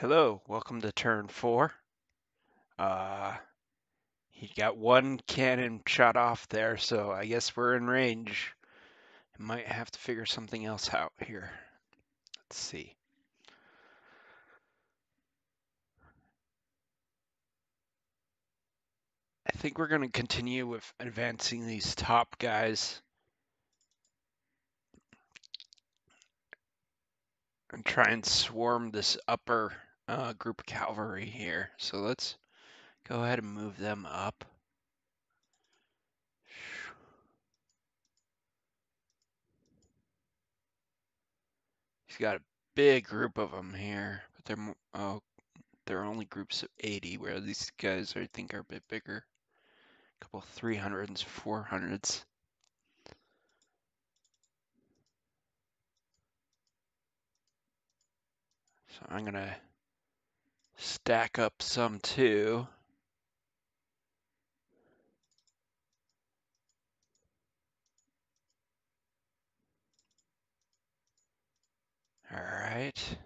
Hello, welcome to turn four. Uh, he got one cannon shot off there, so I guess we're in range. Might have to figure something else out here. Let's see. I think we're going to continue with advancing these top guys. And try and swarm this upper uh, group cavalry here. So let's go ahead and move them up. He's got a big group of them here, but they're oh, they're only groups of 80, where these guys I think are a bit bigger. A couple 300s, 400s. So I'm gonna stack up some too. All right.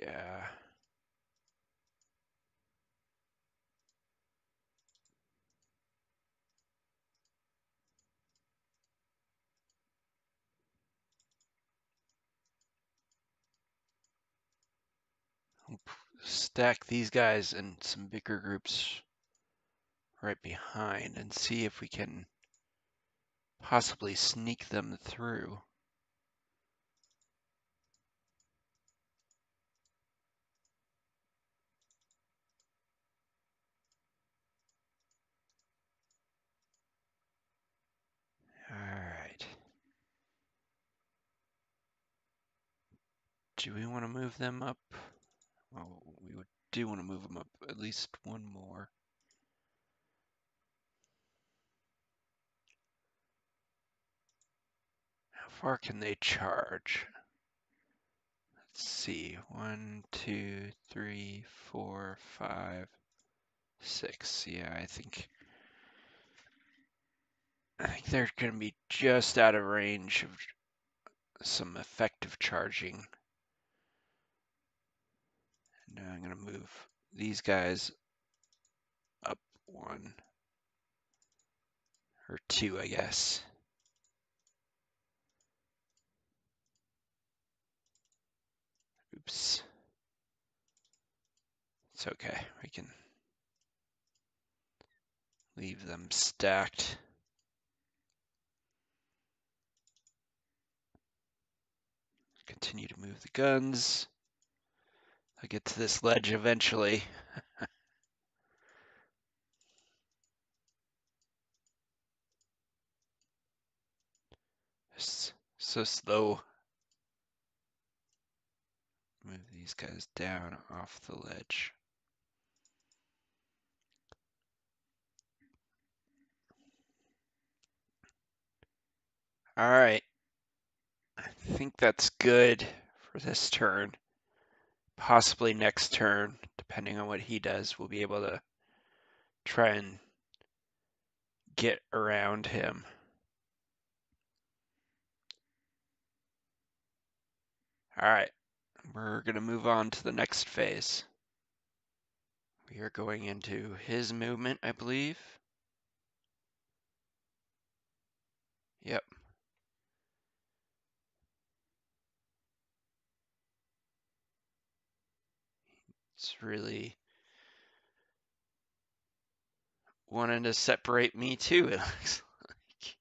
Yeah. Stack these guys in some bigger groups right behind and see if we can possibly sneak them through. Do we want to move them up? Well, we do want to move them up at least one more. How far can they charge? Let's see. One, two, three, four, five, six. Yeah, I think I think they're going to be just out of range of some effective charging. Now I'm going to move these guys up one or two, I guess. Oops. It's okay. We can leave them stacked. Continue to move the guns. I'll get to this ledge eventually. so slow. Move these guys down off the ledge. All right. I think that's good for this turn possibly next turn, depending on what he does, we'll be able to try and get around him. All right, we're going to move on to the next phase. We are going into his movement, I believe. Yep. It's really wanting to separate me too, it looks like.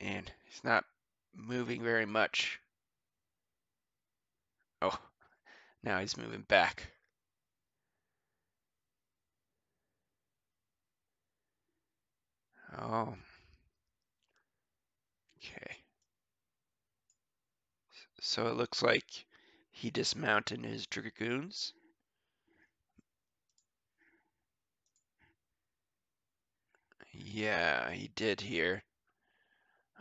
And he's not moving very much. Oh, now he's moving back. Oh. Okay. So it looks like he dismounted his dragoons. Yeah, he did here.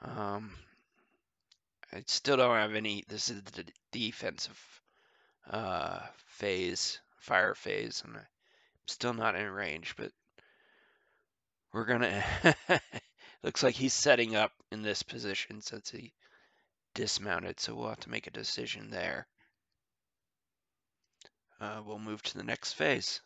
Um, I still don't have any. This is the defensive uh, phase, fire phase, and I'm still not in range, but we're gonna. looks like he's setting up in this position since he dismounted, so we'll have to make a decision there. Uh, we'll move to the next phase.